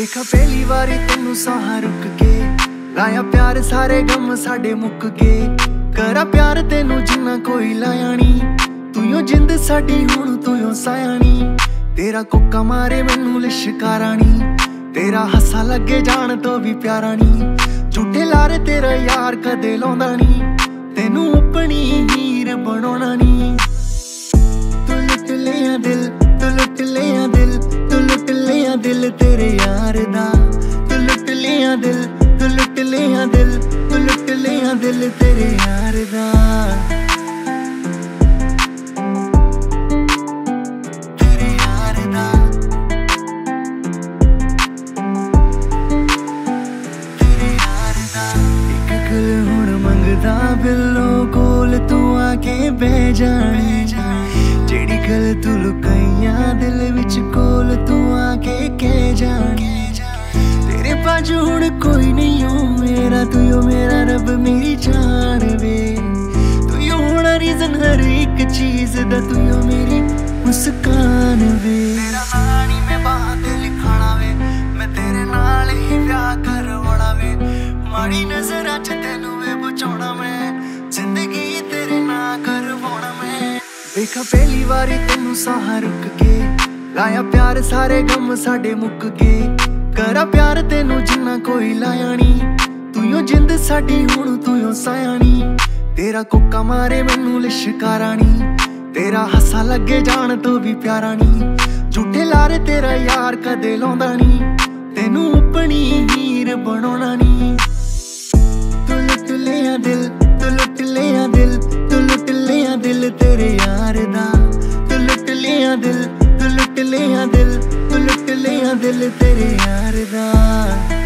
ਵੇਖਾ ਪਹਿਲੀ ਵਾਰੀ ਤੈਨੂੰ ਸਾਹ ਰੁਕ ਕੇ। ਲਾਇਆ ਪਿਆਰ, ਸਾਰੇ ਗਮ ਸਾਡੇ ਮੁੱਕ ਗਏ। ਕਰਾ ਪਿਆਰ ਤੈਨੂੰ ਜਿੰਨਾ ਕੋਈ ਲਾਇਆ ਨੀ। ਤੂੰ ਜਿੰਦ ਸਾਡੀ, ਹੁਣ ਤੂੰ ਯੋ ਸਾਇਆਣੀ ਤੇਰਾ ਕੁੱਕਾ ਮਾਰੇ ਮੈਨੂੰ ਲਿਸ਼ਕਾਰਾ ਤੇਰਾ ਹੱਸਾ ਲੱਗੇ ਜਾਣ ਤੋਂ ਵੀ ਪਿਆਰਾ ਨੀ। ਝੂਠੇ ਲਾਰੇ ਤੇਰਾ ਯਾਰ ਕਦੇ ਲਾਉਂਦਾ ਨੀ। ਦਿਲ ਤੇਰੇ ਯਾਰ ਦਾ। ਤੇਰੇ ਯਾਰ ਦਾ। ਤੇਰੇ ਯਾਰ ਦਾ। ਇੱਕ ਗੱਲ ਹੁਣ ਮੰਗਦਾ ਬਿੱਲੋ ਕੋਲ ਤੂੰ ਆ ਕੇ ਬਹਿ ਜਾਣੀ ਜਿਹੜੀ ਗੱਲ ਤੂੰ ਲੁਕਾਈਆਂ ਦਿਲ ਵਿੱਚ ਕੋਲ ਤੂੰ ਆ ਕੇ ਕਹਿ ਜਾਣੀ ਤੇਰੇ ਬਾਝੂ ਹੁਣ ਰੱਬ ਮੇਰੀ ਜਾਨ ਵੇ। ਤੂੰ ਓ ਹੁਣ ਰੀਜ਼ਨ ਹਰ ਇੱਕ ਚੀਜ਼ ਦਾ ਤੂੰ ਓ ਮੇਰੀ ਮੁਸਕਾਨ ਵੇ। ਤੇਰਾ ਨਾਂ ਮੈਂ ਬਾਹਾਂ ਤੇ ਲਿਖਾਣਾ ਵੇ। ਮੈਂ ਤੇਰੇ ਨਾਲ ਹੀ ਵਿਆਹ ਕਰਵਾਉਣਾ ਵੇ। ਮਾੜੀ ਨਜ਼ਰਾਂ ਚ ਤੈਨੂੰ ਵੇ ਬਚਾਉਣਾ ਮੈਂ ਜ਼ਿੰਦਗੀ ਤੇਰੇ ਨਾਲ ਕਰਵਾਉਣਾ ਮੈਂ ਵੇਖਾ ਪਹਿਲੀ ਵਾਰੀ ਤੈਨੂੰ ਸਾਹ ਰੁਕ ਕੇ ਲਾਇਆ ਪਿਆਰ ਸਾਰੇ ਗਮ ਸਾਡੇ ਮੁੱਕ ਗਏ। ਕਰਾ ਪਿਆਰ ਤੈਨੂੰ ਜਿੰਨਾ ਕੋਈ ਲਾਇਆ ਨੀ। ਤੂੰ ਯੋ ਜਿੰਦ ਸਾਡੀ, ਹੁਣ ਤੂੰ ਯੋ ਸਾਇਆਣੀ। ਤੇਰਾ ਕੋਕਾ ਮਾਰੇ ਮੈਨੂੰ ਲਿਸ਼ਕਾਰਾ ਨੀ ਤੇਰਾ ਹੱਸਾ ਲੱਗੇ ਜਾਣ ਤੋਂ ਵੀ ਪਿਆਰਾ ਨੀ ਝੂਠੇ ਲਾਰੇ ਤੇਰਾ ਯਾਰ ਕਦੇ ਲਾਉਂਦਾ ਨੀ ਤੈਨੂੰ ਆਪਣੀ ਹੀਰ ਬਣਾਉਣਾ ਨੀ ਤੂੰ ਲੁੱਟ ਲਿਆ ਦਿਲ, ਤੂੰ ਲੁੱਟ ਲਿਆ ਦਿਲ, ਤੂੰ ਲੁੱਟ ਲਿਆ ਦਿਲ ਤੇਰੇ ਯਾਰ ਦਾ। ਤੂੰ ਲੁੱਟ ਲਿਆ ਦਿਲ, ਤੂੰ ਲੁੱਟ ਲਿਆ ਦਿਲ, ਤੂੰ ਲੁੱਟ ਲਿਆ ਦਿਲ ਤੇਰੇ ਯਾਰ ਦਾ।